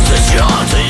Position